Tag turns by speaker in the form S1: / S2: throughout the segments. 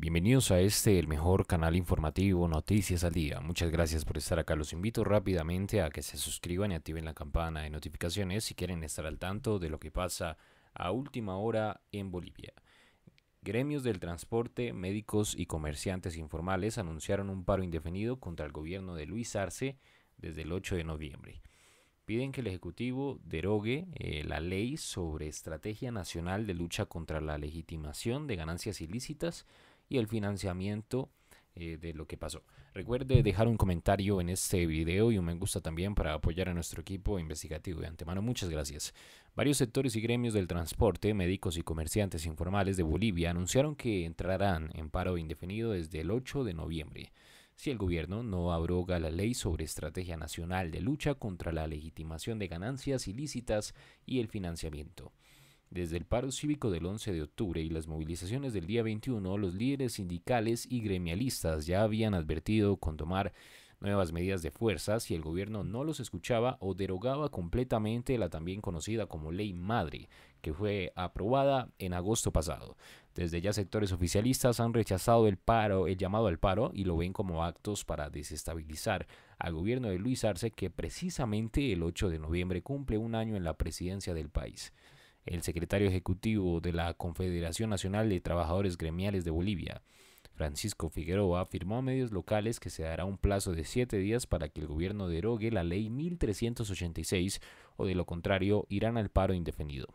S1: Bienvenidos a este, el mejor canal informativo Noticias al Día. Muchas gracias por estar acá. Los invito rápidamente a que se suscriban y activen la campana de notificaciones si quieren estar al tanto de lo que pasa a última hora en Bolivia. Gremios del transporte, médicos y comerciantes informales anunciaron un paro indefinido contra el gobierno de Luis Arce desde el 8 de noviembre piden que el Ejecutivo derogue eh, la ley sobre Estrategia Nacional de Lucha contra la Legitimación de Ganancias Ilícitas y el financiamiento eh, de lo que pasó. Recuerde dejar un comentario en este video y un me gusta también para apoyar a nuestro equipo investigativo de antemano. Muchas gracias. Varios sectores y gremios del transporte, médicos y comerciantes informales de Bolivia anunciaron que entrarán en paro indefinido desde el 8 de noviembre si el gobierno no abroga la ley sobre estrategia nacional de lucha contra la legitimación de ganancias ilícitas y el financiamiento. Desde el paro cívico del 11 de octubre y las movilizaciones del día 21, los líderes sindicales y gremialistas ya habían advertido con tomar nuevas medidas de fuerza si el gobierno no los escuchaba o derogaba completamente la también conocida como Ley Madre, que fue aprobada en agosto pasado. Desde ya sectores oficialistas han rechazado el paro, el llamado al paro y lo ven como actos para desestabilizar al gobierno de Luis Arce que precisamente el 8 de noviembre cumple un año en la presidencia del país. El secretario ejecutivo de la Confederación Nacional de Trabajadores Gremiales de Bolivia, Francisco Figueroa, afirmó a medios locales que se dará un plazo de siete días para que el gobierno derogue la ley 1386 o de lo contrario irán al paro indefinido.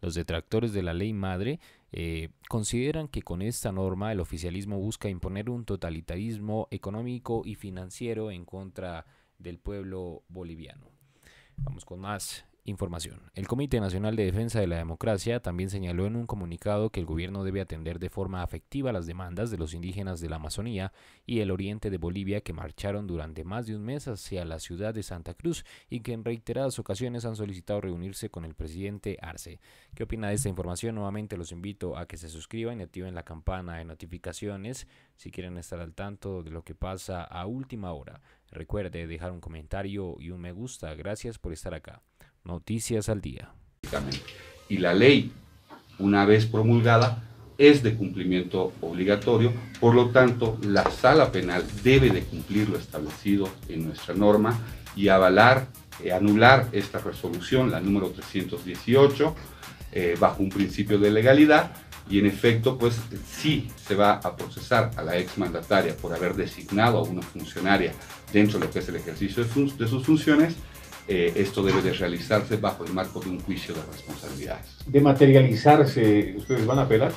S1: Los detractores de la ley madre eh, consideran que con esta norma el oficialismo busca imponer un totalitarismo económico y financiero en contra del pueblo boliviano. Vamos con más Información. El Comité Nacional de Defensa de la Democracia también señaló en un comunicado que el gobierno debe atender de forma afectiva las demandas de los indígenas de la Amazonía y el oriente de Bolivia que marcharon durante más de un mes hacia la ciudad de Santa Cruz y que en reiteradas ocasiones han solicitado reunirse con el presidente Arce. ¿Qué opina de esta información? Nuevamente los invito a que se suscriban y activen la campana de notificaciones si quieren estar al tanto de lo que pasa a última hora. Recuerde dejar un comentario y un me gusta. Gracias por estar acá. Noticias al día.
S2: Y la ley, una vez promulgada, es de cumplimiento obligatorio, por lo tanto, la sala penal debe de cumplir lo establecido en nuestra norma y avalar, eh, anular esta resolución, la número 318, eh, bajo un principio de legalidad, y en efecto, pues sí se va a procesar a la exmandataria por haber designado a una funcionaria dentro de lo que es el ejercicio de sus funciones, eh, esto debe de realizarse bajo el marco de un juicio de responsabilidades.
S3: De materializarse, ¿ustedes van a apelar?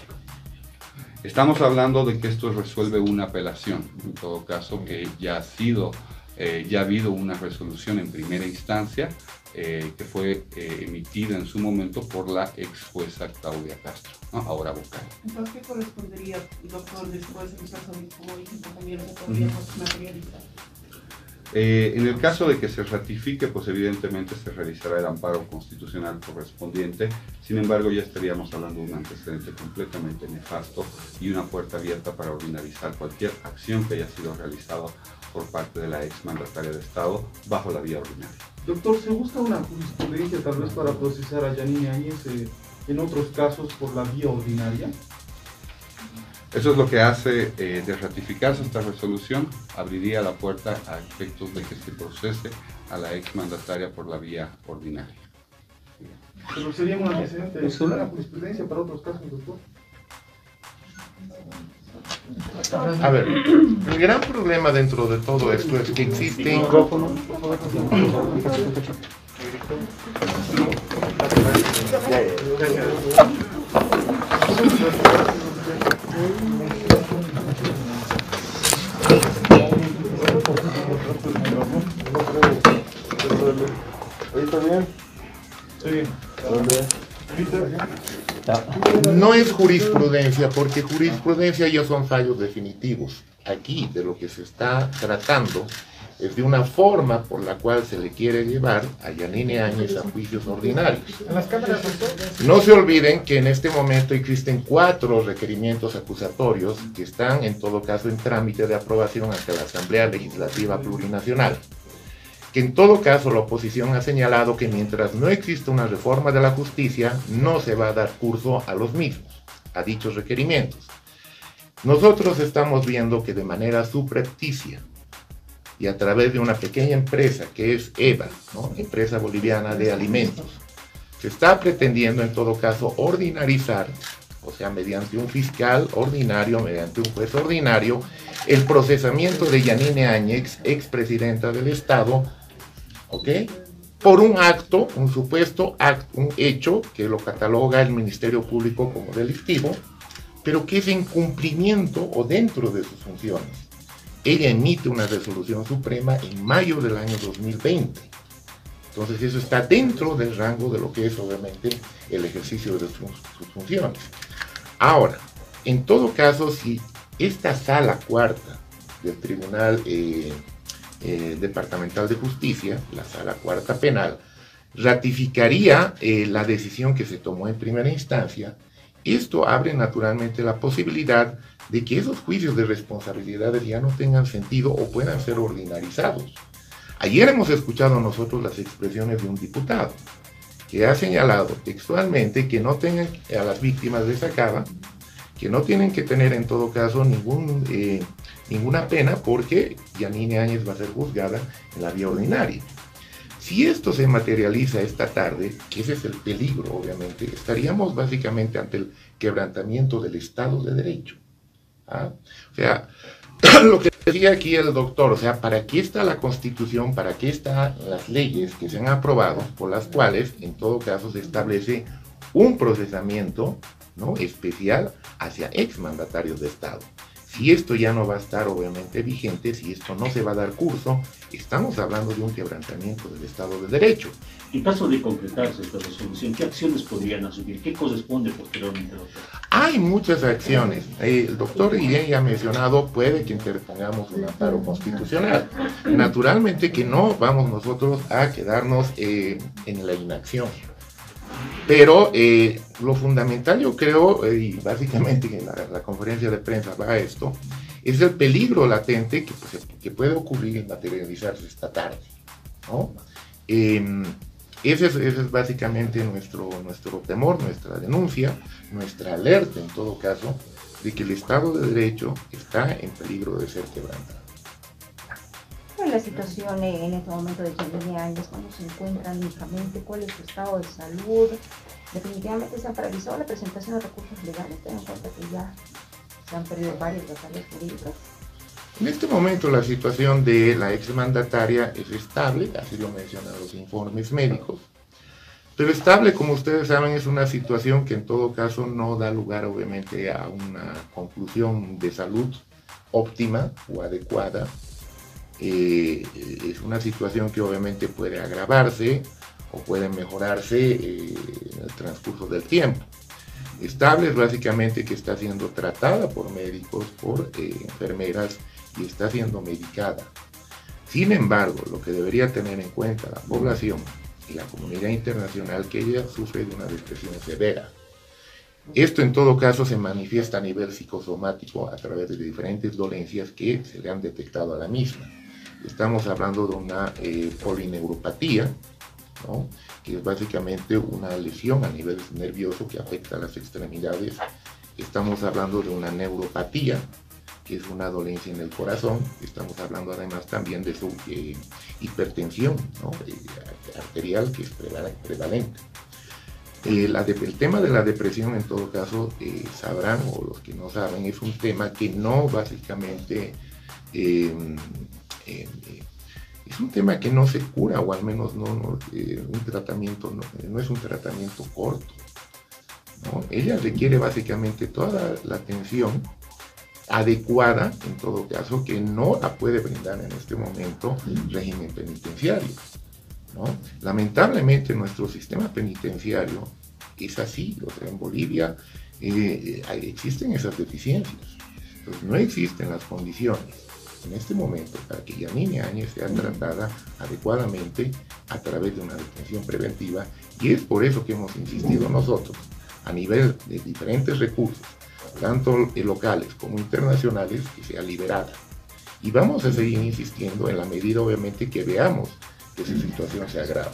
S2: Estamos hablando de que esto resuelve una apelación, en todo caso que ya ha sido, eh, ya ha habido una resolución en primera instancia eh, que fue emitida en su momento por la ex jueza Claudia Castro, ahora vocal.
S4: Entonces, ¿qué correspondería, doctor, después de caso hoy, también se podría materializar?
S2: Eh, en el caso de que se ratifique, pues evidentemente se realizará el amparo constitucional correspondiente. Sin embargo, ya estaríamos hablando de un antecedente completamente nefasto y una puerta abierta para ordinarizar cualquier acción que haya sido realizada por parte de la ex mandataria de Estado bajo la vía ordinaria.
S3: Doctor, ¿se busca una jurisprudencia tal vez para procesar a Yanine Áñez eh, en otros casos por la vía ordinaria?
S2: Eso es lo que hace eh, de ratificarse esta resolución, abriría la puerta a efectos de que se procese a la ex mandataria por la vía ordinaria.
S3: Pero sería un antecedente de una jurisprudencia para otros casos, doctor.
S5: A ver, el gran problema dentro de todo esto es que existen... No es jurisprudencia, porque jurisprudencia ya son fallos definitivos. Aquí de lo que se está tratando es de una forma por la cual se le quiere llevar a Yanine Áñez a juicios ordinarios. No se olviden que en este momento existen cuatro requerimientos acusatorios que están en todo caso en trámite de aprobación ante la Asamblea Legislativa Plurinacional. Que en todo caso la oposición ha señalado que mientras no exista una reforma de la justicia, no se va a dar curso a los mismos, a dichos requerimientos. Nosotros estamos viendo que de manera subrepticia y a través de una pequeña empresa que es EVA, Empresa Boliviana de Alimentos, se está pretendiendo en todo caso ordinarizar, o sea, mediante un fiscal ordinario, mediante un juez ordinario, el procesamiento de Yanine Áñez, expresidenta del Estado, ¿ok? Por un acto, un supuesto acto, un hecho que lo cataloga el Ministerio Público como delictivo, pero que es en cumplimiento o dentro de sus funciones. Ella emite una resolución suprema en mayo del año 2020. Entonces eso está dentro del rango de lo que es obviamente el ejercicio de sus, funciones. Ahora, en todo caso, si esta sala cuarta del Tribunal eh, eh, Departamental de Justicia, la sala cuarta penal, ratificaría eh, la decisión que se tomó en primera instancia, esto abre naturalmente la posibilidad de que esos juicios de responsabilidades ya no tengan sentido o puedan ser ordinarizados. Ayer hemos escuchado nosotros las expresiones de un diputado que ha señalado textualmente que no tengan a las víctimas de esa cava, que no tienen que tener en todo caso eh, ninguna pena porque Yanine Áñez va a ser juzgada en la vía ordinaria. Si esto se materializa esta tarde, que ese es el peligro, obviamente, estaríamos básicamente ante el quebrantamiento del Estado de Derecho. ¿ah? O sea, lo que decía aquí el doctor, o sea, ¿para qué está la Constitución? ¿Para qué están las leyes que se han aprobado por las cuales, en todo caso, se establece un procesamiento ¿no? especial hacia exmandatarios de Estado? Si esto ya no va a estar obviamente vigente, si esto no se va a dar curso, estamos hablando de un quebrantamiento del Estado de Derecho.
S6: En caso de concretarse esta resolución, ¿qué acciones podrían asumir? ¿Qué corresponde posteriormente, doctor?
S5: Hay muchas acciones. El doctor Guillén ya ha mencionado, puede que interpongamos un amparo constitucional. Naturalmente que no vamos nosotros a quedarnos eh, en la inacción. Pero eh, lo fundamental yo creo, eh, y básicamente en la, conferencia de prensa va a esto, es el peligro latente que, pues, puede ocurrir y materializarse esta tarde. Em, ese, es, básicamente nuestro, nuestro temor, nuestra denuncia, nuestra alerta en todo caso, de que el Estado de Derecho está en peligro de ser quebrantado.
S7: ¿Cuál es la situación en este momento de Janine Áñez? ¿Cómo se encuentra únicamente? ¿Cuál es su estado de salud? Definitivamente se han paralizado la presentación de recursos legales. Ten en cuenta que ya se han perdido varias batallas jurídicas.
S5: En este momento la situación de la exmandataria es estable, así lo mencionan los informes médicos. Pero estable, como ustedes saben, es una situación que en todo caso no da lugar obviamente a una conclusión de salud óptima o adecuada eh, es una situación que obviamente puede agravarse o puede mejorarse eh, en el transcurso del tiempo. Estable es básicamente que está siendo tratada por médicos, por eh, enfermeras y está siendo medicada. Sin embargo, lo que debería tener en cuenta la población y la comunidad internacional que ella sufre de una depresión severa. Esto en todo caso se manifiesta a nivel psicosomático a través de diferentes dolencias que se le han detectado a la misma. Estamos hablando de una eh, polineuropatía, que es básicamente una lesión a nivel nervioso que afecta a las extremidades. Estamos hablando de una neuropatía, que es una dolencia en el corazón. Estamos hablando además también de su eh, hipertensión eh, arterial, que es prevalente. el tema de la depresión, en todo caso, sabrán, o los que no saben, es un tema que no básicamente es un tema que no se cura, o al menos no, eh, un tratamiento, no, es un tratamiento corto. Ella requiere básicamente toda la atención adecuada, en todo caso, que no la puede brindar en este momento el régimen penitenciario. Lamentablemente nuestro sistema penitenciario es así, o sea, en Bolivia eh, existen esas deficiencias, no existen las condiciones en este momento para que Yanine Áñez sea tratada adecuadamente a través de una detención preventiva y es por eso que hemos insistido nosotros a nivel de diferentes recursos, tanto locales como internacionales, que sea liberada. Y vamos a seguir insistiendo en la medida obviamente que veamos que esa situación se agrava.